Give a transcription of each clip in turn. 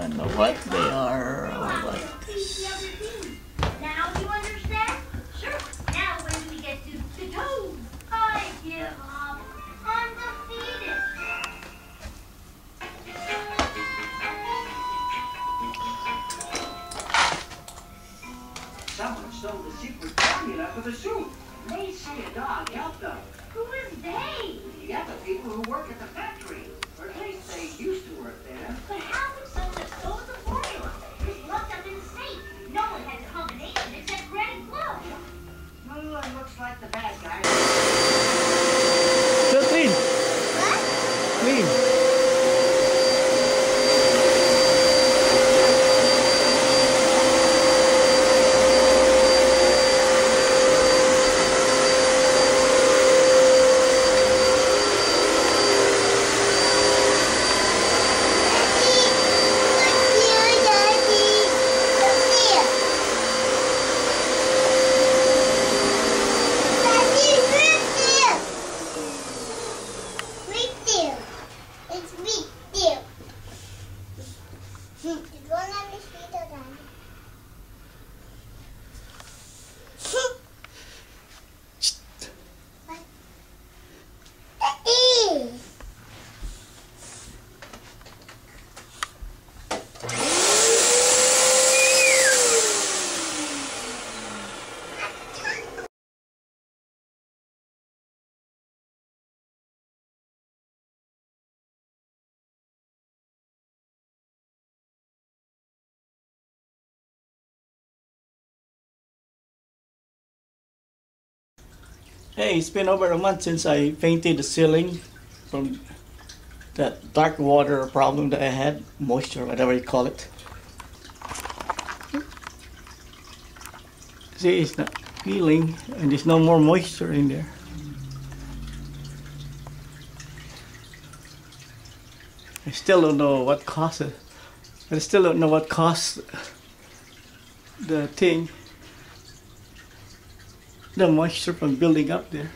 don't know what they are or what. Now you understand? Sure. Now when we get to the toes, I give up. Undefeated. Someone stole the secret formula for the soup. They say a dog helped them. Who is they? Yeah, the people who work at the factory. Or at least they used to work there. But how would someone have stolen the formula? It's locked up in the safe. No one has a combination except Greg Blow. Well, it looks like the bad guy. So clean. Clean. Hey, it's been over a month since I painted the ceiling from that dark water problem that I had, moisture, whatever you call it. See, it's not peeling and there's no more moisture in there. I still don't know what caused it. I still don't know what caused the thing the moisture from building up there.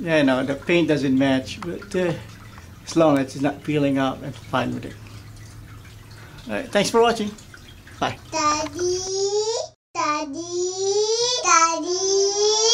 Yeah, no, the paint doesn't match, but uh, as long as it's not peeling up, I'm fine with it. Alright, thanks for watching. Bye. Daddy, Daddy, Daddy.